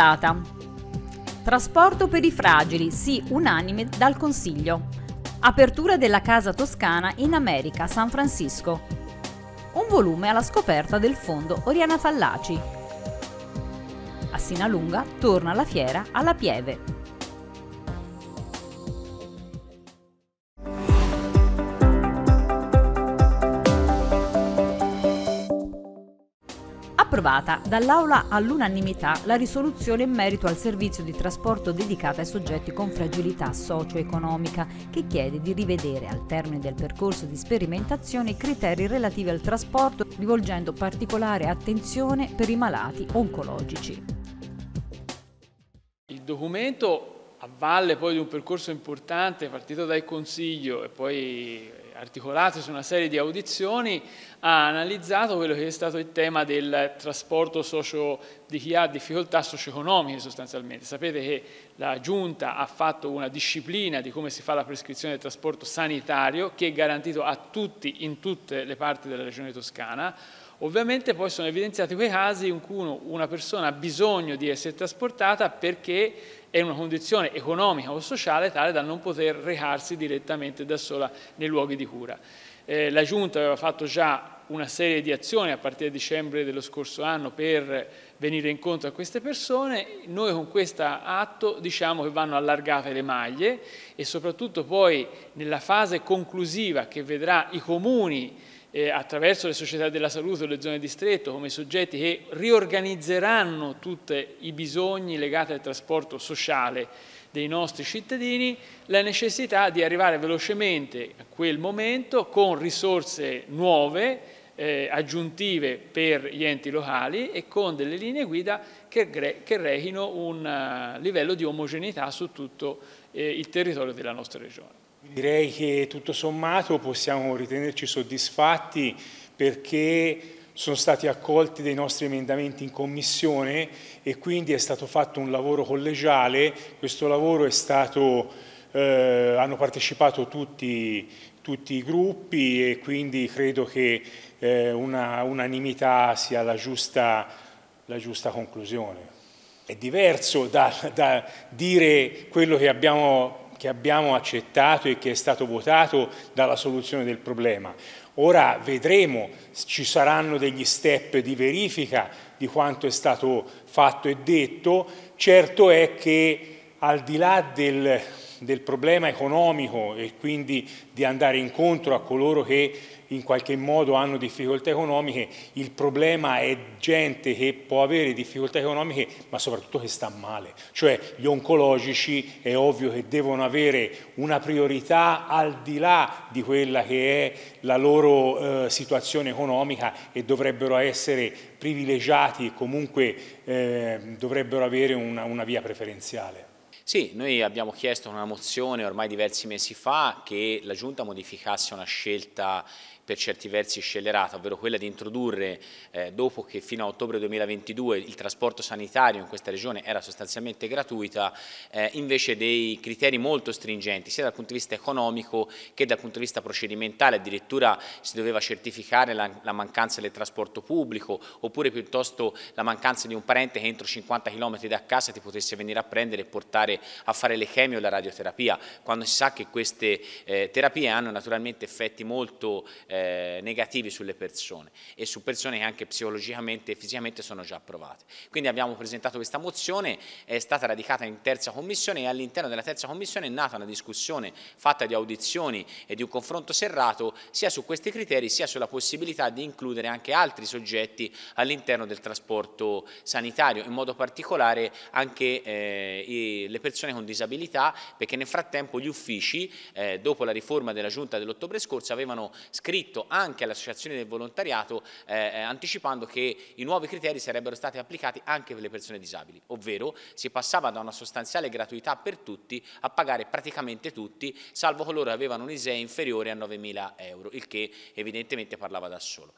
Puntata. Trasporto per i fragili, sì, unanime dal Consiglio. Apertura della Casa Toscana in America, San Francisco. Un volume alla scoperta del fondo Oriana Fallaci. A Sinalunga torna la fiera alla Pieve. Approvata dall'Aula all'unanimità la risoluzione in merito al servizio di trasporto dedicato ai soggetti con fragilità socio-economica che chiede di rivedere al termine del percorso di sperimentazione i criteri relativi al trasporto rivolgendo particolare attenzione per i malati oncologici. Il documento a valle poi di un percorso importante partito dal Consiglio e poi articolate su una serie di audizioni, ha analizzato quello che è stato il tema del trasporto socio, di chi ha difficoltà socio-economiche sostanzialmente. Sapete che la Giunta ha fatto una disciplina di come si fa la prescrizione del trasporto sanitario che è garantito a tutti in tutte le parti della regione toscana. Ovviamente poi sono evidenziati quei casi in cui una persona ha bisogno di essere trasportata perché è in una condizione economica o sociale tale da non poter recarsi direttamente da sola nei luoghi di cura. Eh, la Giunta aveva fatto già una serie di azioni a partire da dicembre dello scorso anno per venire incontro a queste persone, noi con questo atto diciamo che vanno allargate le maglie e soprattutto poi nella fase conclusiva che vedrà i comuni eh, attraverso le società della salute o le zone di stretto come soggetti che riorganizzeranno tutti i bisogni legati al trasporto sociale dei nostri cittadini, la necessità di arrivare velocemente a quel momento con risorse nuove, eh, aggiuntive per gli enti locali e con delle linee guida che, che rechino un uh, livello di omogeneità su tutto eh, il territorio della nostra regione. Direi che tutto sommato possiamo ritenerci soddisfatti perché sono stati accolti dei nostri emendamenti in commissione e quindi è stato fatto un lavoro collegiale, questo lavoro è stato, eh, hanno partecipato tutti, tutti, i gruppi e quindi credo che eh, una unanimità sia la giusta, la giusta conclusione. È diverso da, da dire quello che abbiamo che abbiamo accettato e che è stato votato dalla soluzione del problema. Ora vedremo, ci saranno degli step di verifica di quanto è stato fatto e detto, certo è che al di là del, del problema economico e quindi di andare incontro a coloro che in qualche modo hanno difficoltà economiche, il problema è gente che può avere difficoltà economiche ma soprattutto che sta male, cioè gli oncologici è ovvio che devono avere una priorità al di là di quella che è la loro eh, situazione economica e dovrebbero essere privilegiati e comunque eh, dovrebbero avere una, una via preferenziale. Sì, noi abbiamo chiesto una mozione ormai diversi mesi fa che la Giunta modificasse una scelta per certi versi scellerata, ovvero quella di introdurre, eh, dopo che fino a ottobre 2022 il trasporto sanitario in questa regione era sostanzialmente gratuita, eh, invece dei criteri molto stringenti, sia dal punto di vista economico che dal punto di vista procedimentale, addirittura si doveva certificare la, la mancanza del trasporto pubblico, oppure piuttosto la mancanza di un parente che entro 50 km da casa ti potesse venire a prendere e portare a fare le chemio o la radioterapia, quando si sa che queste eh, terapie hanno naturalmente effetti molto eh, eh, negativi sulle persone e su persone che anche psicologicamente e fisicamente sono già approvate. Quindi abbiamo presentato questa mozione, è stata radicata in terza commissione e all'interno della terza commissione è nata una discussione fatta di audizioni e di un confronto serrato sia su questi criteri sia sulla possibilità di includere anche altri soggetti all'interno del trasporto sanitario, in modo particolare anche eh, le persone con disabilità, perché nel frattempo gli uffici, eh, dopo la riforma della Giunta dell'ottobre scorso, avevano scritto scritto anche alle associazioni del volontariato eh, eh, anticipando che i nuovi criteri sarebbero stati applicati anche per le persone disabili, ovvero si passava da una sostanziale gratuità per tutti a pagare praticamente tutti, salvo coloro che avevano un ISEE inferiore a 9.000 euro, il che evidentemente parlava da solo.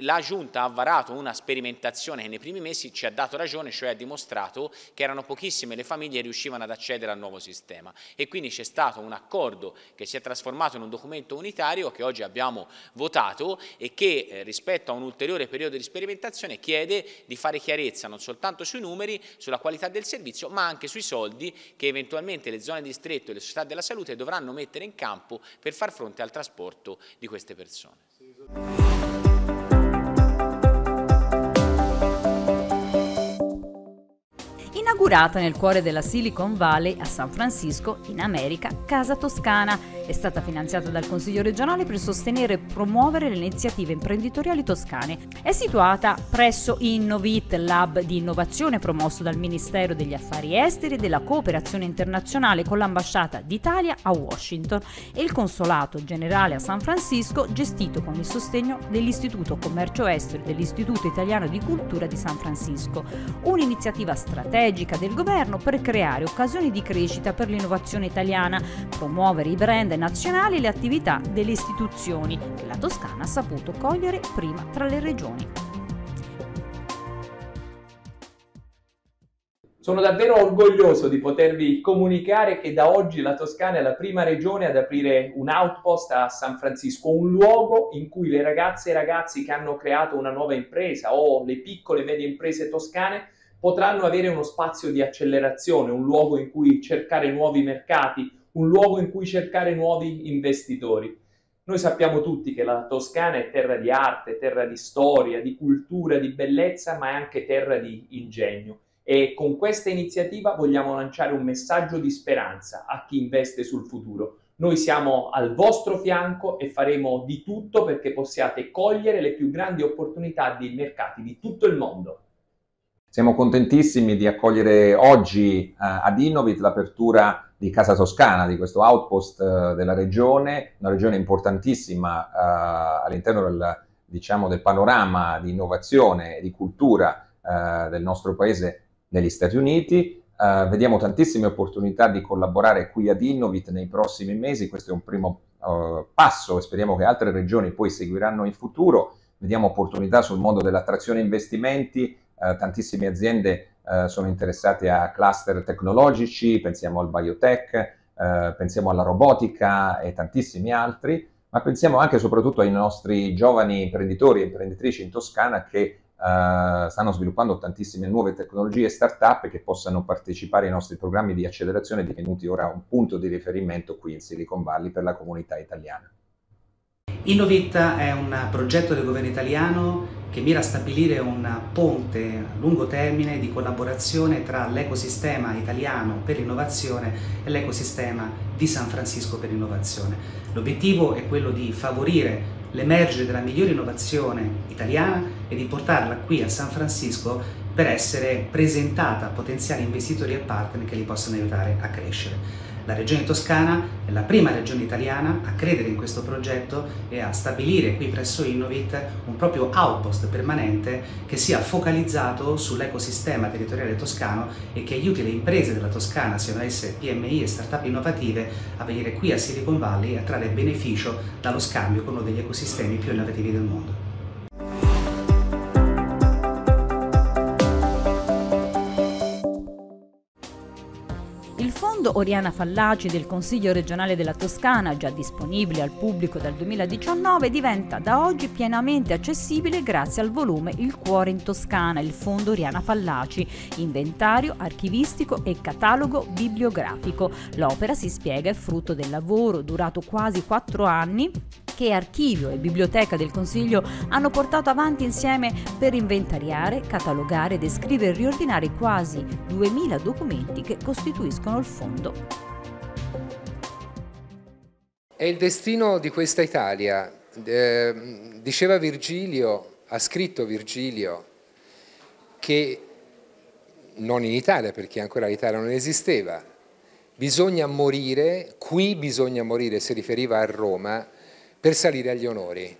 La Giunta ha varato una sperimentazione che nei primi mesi ci ha dato ragione, cioè ha dimostrato che erano pochissime le famiglie che riuscivano ad accedere al nuovo sistema e quindi c'è stato un accordo che si è trasformato in un documento unitario che oggi abbiamo votato e che eh, rispetto a un ulteriore periodo di sperimentazione chiede di fare chiarezza non soltanto sui numeri, sulla qualità del servizio, ma anche sui soldi che eventualmente le zone di distretto e le società della salute dovranno mettere in campo per far fronte al trasporto di queste persone. Inaugurata nel cuore della Silicon Valley a San Francisco, in America, Casa Toscana. È stata finanziata dal Consiglio regionale per sostenere e promuovere le iniziative imprenditoriali toscane. È situata presso Innovit, lab di innovazione promosso dal Ministero degli Affari Esteri e della Cooperazione Internazionale con l'Ambasciata d'Italia a Washington e il Consolato Generale a San Francisco, gestito con il sostegno dell'Istituto Commercio Estero e dell'Istituto Italiano di Cultura di San Francisco. Un'iniziativa strategica del governo per creare occasioni di crescita per l'innovazione italiana, promuovere i brand nazionali e le attività delle istituzioni che la Toscana ha saputo cogliere prima tra le regioni. Sono davvero orgoglioso di potervi comunicare che da oggi la Toscana è la prima regione ad aprire un outpost a San Francisco, un luogo in cui le ragazze e ragazzi che hanno creato una nuova impresa o le piccole e medie imprese toscane potranno avere uno spazio di accelerazione, un luogo in cui cercare nuovi mercati, un luogo in cui cercare nuovi investitori. Noi sappiamo tutti che la Toscana è terra di arte, terra di storia, di cultura, di bellezza, ma è anche terra di ingegno. E con questa iniziativa vogliamo lanciare un messaggio di speranza a chi investe sul futuro. Noi siamo al vostro fianco e faremo di tutto perché possiate cogliere le più grandi opportunità di mercati di tutto il mondo. Siamo contentissimi di accogliere oggi uh, ad Innovit l'apertura di Casa Toscana, di questo outpost uh, della regione, una regione importantissima uh, all'interno del, diciamo, del, panorama di innovazione e di cultura del nostro paese negli Stati Uniti. vediamo tantissime opportunità di collaborare qui ad Innovit nei prossimi mesi, questo è un primo passo e speriamo che altre regioni poi seguiranno in futuro. Vediamo opportunità sul mondo dell'attrazione investimenti, eh, tantissime aziende eh, sono interessate a cluster tecnologici, pensiamo al biotech, eh, pensiamo alla robotica e tantissimi altri, ma pensiamo anche e soprattutto ai nostri giovani imprenditori e imprenditrici in Toscana che Uh, stanno sviluppando tantissime nuove tecnologie e start-up che possano partecipare ai nostri programmi di accelerazione divenuti ora un punto di riferimento qui in Silicon Valley per la comunità italiana. Innovit è un progetto del governo italiano che mira a stabilire un ponte a lungo termine di collaborazione tra l'ecosistema italiano per l'innovazione e l'ecosistema di San Francisco per l'innovazione. L'obiettivo è quello di favorire l'emergere della migliore innovazione italiana e di portarla qui a San Francisco per essere presentata a potenziali investitori e partner che li possano aiutare a crescere. La regione toscana è la prima regione italiana a credere in questo progetto e a stabilire qui presso Innovit un proprio outpost permanente che sia focalizzato sull'ecosistema territoriale toscano e che aiuti le imprese della Toscana, siano esse PMI e start-up innovative, a venire qui a Silicon Valley e a trarre beneficio dallo scambio con uno degli ecosistemi più innovativi del mondo. Oriana Fallaci del Consiglio regionale della Toscana, già disponibile al pubblico dal 2019, diventa da oggi pienamente accessibile grazie al volume Il cuore in Toscana, il Fondo Oriana Fallaci, inventario archivistico e catalogo bibliografico. L'opera si spiega è frutto del lavoro durato quasi quattro anni che Archivio e Biblioteca del Consiglio hanno portato avanti insieme per inventariare, catalogare, descrivere e riordinare quasi 2000 documenti che costituiscono il fondo. È il destino di questa Italia. Eh, diceva Virgilio, ha scritto Virgilio, che non in Italia, perché ancora l'Italia non esisteva, bisogna morire, qui bisogna morire, si riferiva a Roma, per salire agli onori.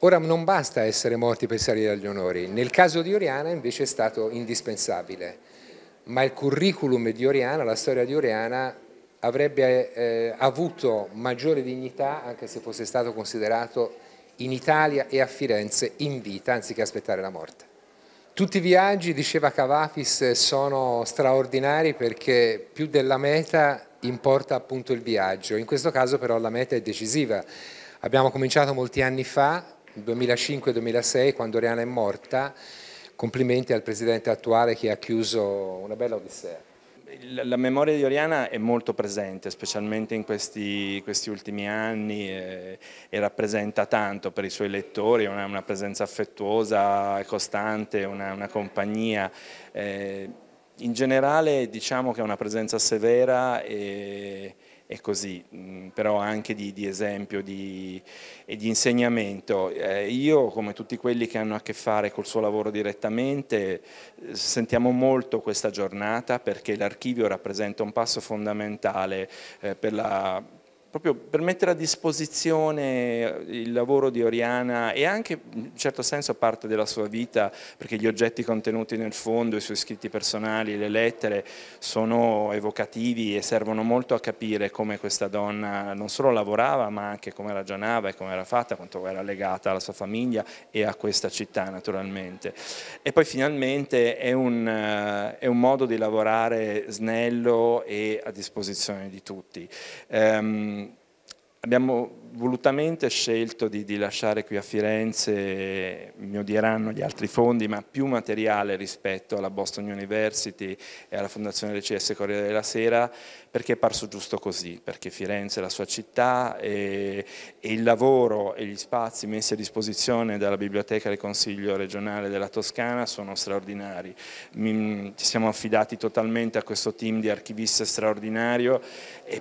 Ora non basta essere morti per salire agli onori, nel caso di Oriana invece è stato indispensabile, ma il curriculum di Oriana, la storia di Oriana avrebbe eh, avuto maggiore dignità anche se fosse stato considerato in Italia e a Firenze in vita anziché aspettare la morte. Tutti i viaggi, diceva Cavafis, sono straordinari perché più della meta importa appunto il viaggio, in questo caso però la meta è decisiva. Abbiamo cominciato molti anni fa, 2005-2006, quando Oriana è morta, complimenti al presidente attuale che ha chiuso una bella odissea. La memoria di Oriana è molto presente, specialmente in questi, questi ultimi anni eh, e rappresenta tanto per i suoi lettori, una, una presenza affettuosa, costante, una, una compagnia. Eh, in generale diciamo che è una presenza severa e, e così, mm, però anche di, di esempio di, e di insegnamento. Eh, io, come tutti quelli che hanno a che fare col suo lavoro direttamente, eh, sentiamo molto questa giornata perché l'archivio rappresenta un passo fondamentale eh, per la proprio per mettere a disposizione il lavoro di Oriana e anche in certo senso parte della sua vita, perché gli oggetti contenuti nel fondo, i suoi scritti personali, le lettere sono evocativi e servono molto a capire come questa donna non solo lavorava ma anche come ragionava e come era fatta, quanto era legata alla sua famiglia e a questa città naturalmente. E poi finalmente è un, è un modo di lavorare snello e a disposizione di tutti. Um, Abbiamo volutamente scelto di, di, lasciare qui a Firenze, mi odieranno gli altri fondi, ma più materiale rispetto alla Boston University e alla Fondazione del CS Corriere della Sera, perché è parso giusto così, perché Firenze è la sua città e, e il lavoro e gli spazi messi a disposizione dalla Biblioteca del Consiglio regionale della Toscana sono straordinari. Mi, ci siamo affidati totalmente a questo team di archivisti straordinario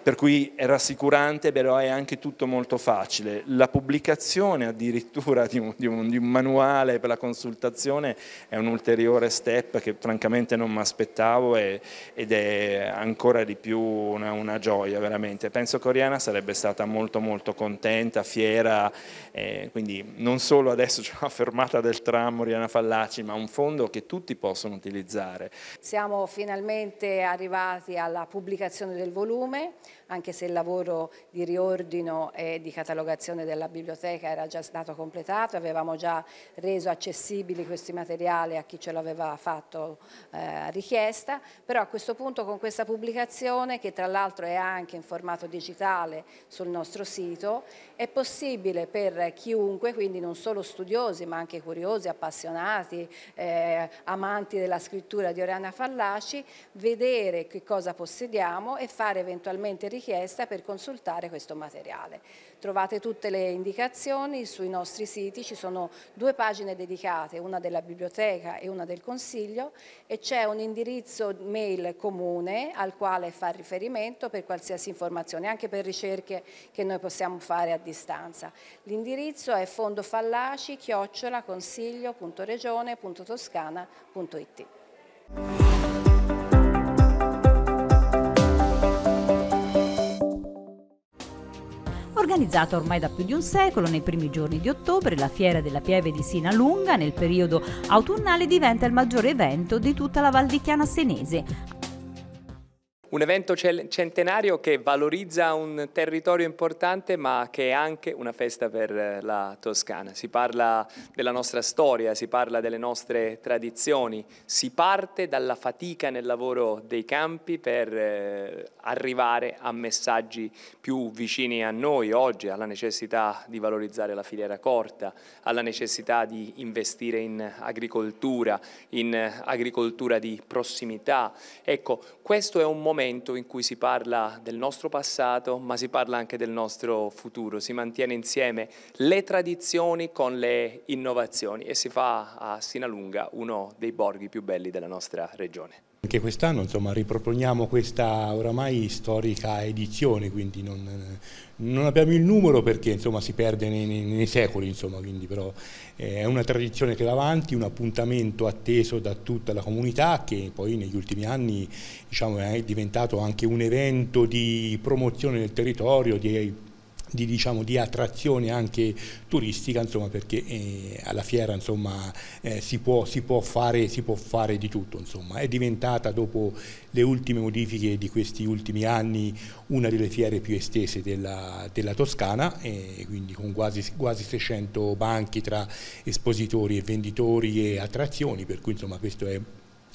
per cui è rassicurante, però è anche tutto molto facile. La pubblicazione addirittura di un, di un, di un manuale per la consultazione è un ulteriore step che francamente non mi aspettavo ed è ancora di più una, una, gioia veramente. Penso che Oriana sarebbe stata molto molto contenta, fiera, eh, quindi non solo adesso c'è una fermata del tram Oriana Fallaci, ma un fondo che tutti possono utilizzare. Siamo finalmente arrivati alla pubblicazione del volume, anche se il lavoro di riordino e di catalogazione della biblioteca era già stato completato, avevamo già reso accessibili questi materiali a chi ce l'aveva fatto eh, richiesta, però a questo punto con questa pubblicazione che tra l'altro è anche in formato digitale sul nostro sito, è possibile per chiunque, quindi non solo studiosi ma anche curiosi, appassionati, eh, amanti della scrittura di Oriana Fallaci, vedere che cosa possediamo e fare eventualmente richiesta per consultare questo materiale. Trovate tutte le indicazioni sui nostri siti, ci sono due pagine dedicate, una della biblioteca e una del Consiglio e c'è un indirizzo mail comune al quale far riferimento per qualsiasi informazione, anche per ricerche che noi possiamo fare a distanza. L'indirizzo è fondofallaci-consiglio.regione.toscana.it. Organizzata ormai da più di un secolo, nei primi giorni di ottobre la Fiera della Pieve di Sinalunga nel periodo autunnale diventa il maggiore evento di tutta la Val di Chiana Senese, un evento centenario che valorizza un territorio importante ma che è anche una festa per eh, la Toscana. Si parla della nostra storia, si parla delle nostre tradizioni, si parte dalla fatica nel lavoro dei campi per eh, arrivare a messaggi più vicini a noi oggi, alla necessità di valorizzare la filiera corta, alla necessità di investire in agricoltura, in agricoltura di prossimità. Ecco, questo è un momento momento in cui si parla del nostro passato, ma si parla anche del nostro futuro, si mantiene insieme le tradizioni con le innovazioni e si fa a Sinalunga uno dei borghi più belli della nostra regione. Anche quest'anno riproponiamo questa oramai storica edizione, quindi non, non abbiamo il numero perché insomma, si perde nei, nei, nei secoli, insomma, quindi, però eh, è una tradizione che va avanti, un appuntamento atteso da tutta la comunità che poi negli ultimi anni diciamo, è diventato anche un evento di promozione del territorio, di di, diciamo, di, attrazione anche turistica insomma, perché eh, alla fiera insomma, eh, si, può, si, può fare, si, può, fare, di tutto insomma. è diventata dopo le ultime modifiche di questi ultimi anni una delle fiere più estese della, della Toscana eh, quindi con quasi, quasi 600 banchi tra espositori e venditori e attrazioni per cui insomma, questo è,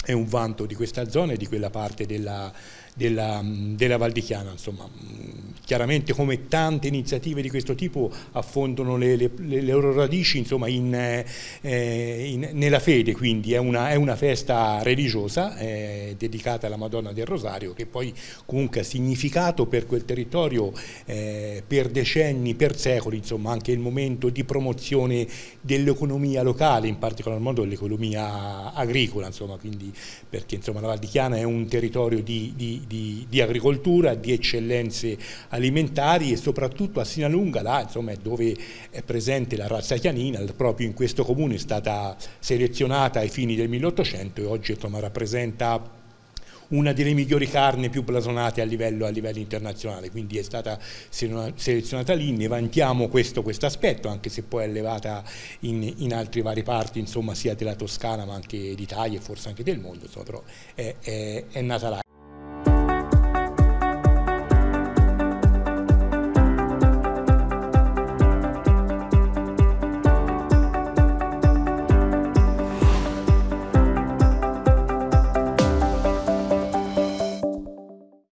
è un vanto di questa zona e di quella parte della, della, della Val di Chiana. Insomma, chiaramente come tante iniziative di questo tipo affondano le, le, le loro radici insomma, in, eh, in, nella fede, quindi è una, è una festa religiosa eh, dedicata alla Madonna del Rosario che poi comunque ha significato per quel territorio eh, per decenni, per secoli, insomma anche il momento di promozione dell'economia locale, in particolar modo l'economia agricola, insomma, quindi, perché insomma, la Val di Chiana è un territorio di, di di, di, agricoltura, di eccellenze alimentari e soprattutto a Sinalunga, là insomma, dove è presente la razza chianina, proprio in questo comune è stata selezionata ai fini del 1800 e oggi insomma, rappresenta una delle migliori carni più blasonate a livello, a livello internazionale, quindi è stata selezionata lì, ne vantiamo questo aspetto, anche se poi è allevata in, in altre varie parti, insomma, sia della Toscana ma anche d'Italia e forse anche del mondo, insomma, però è, è, è nata là.